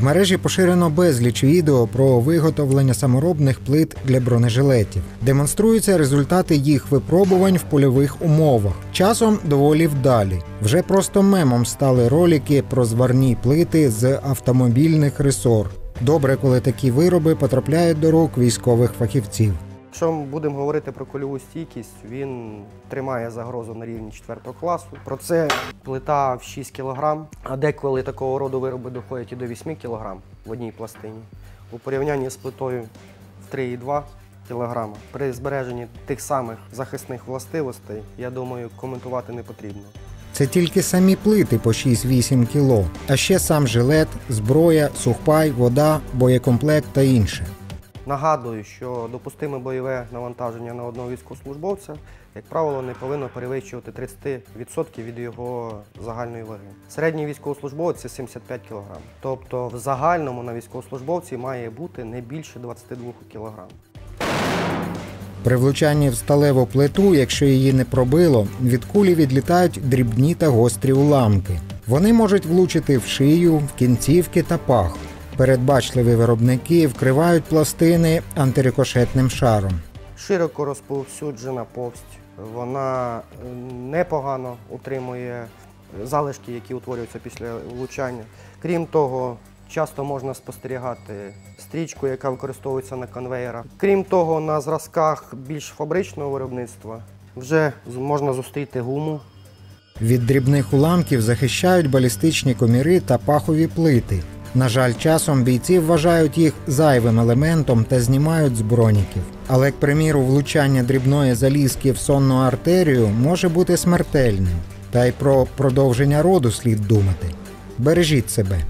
В мережі поширено безліч відео про виготовлення саморобних плит для бронежилетів. Демонструються результати їх випробувань в польових умовах. Часом доволі вдалі. Вже просто мемом стали ролики про зварні плити з автомобільних ресор. Добре, коли такі вироби потрапляють до рук військових фахівців. Якщо ми будемо говорити про кольову стійкість, він тримає загрозу на рівні 4 класу. Про це плита в 6 кг, а деколи такого роду вироби доходять і до 8 кг в одній пластині. У порівнянні з плитою в 3,2 кг при збереженні тих самих захисних властивостей, я думаю, коментувати не потрібно. Це тільки самі плити по 6-8 кіло, а ще сам жилет, зброя, сухпай, вода, боєкомплект та інше. Нагадую, що допустиме бойове навантаження на одного військовослужбовця, як правило, не повинно перевищувати 30% від його загальної ваги. Середній військовослужбовець це 75 кг. Тобто в загальному на військовослужбовці має бути не більше 22 кг. При влучанні в сталеву плиту, якщо її не пробило, від кулі відлітають дрібні та гострі уламки. Вони можуть влучити в шию, в кінцівки та пах. Передбачливі виробники вкривають пластини антирикошетним шаром. Широко розповсюджена повсть. Вона е, непогано утримує залишки, які утворюються після влучання. Крім того, часто можна спостерігати стрічку, яка використовується на конвеєрах. Крім того, на зразках більш фабричного виробництва вже можна зустріти гуму. Від дрібних уламків захищають балістичні коміри та пахові плити. На жаль, часом бійці вважають їх зайвим елементом та знімають з броніків. Але, к приміру, влучання дрібної залізки в сонну артерію може бути смертельним. Та й про продовження роду слід думати. Бережіть себе.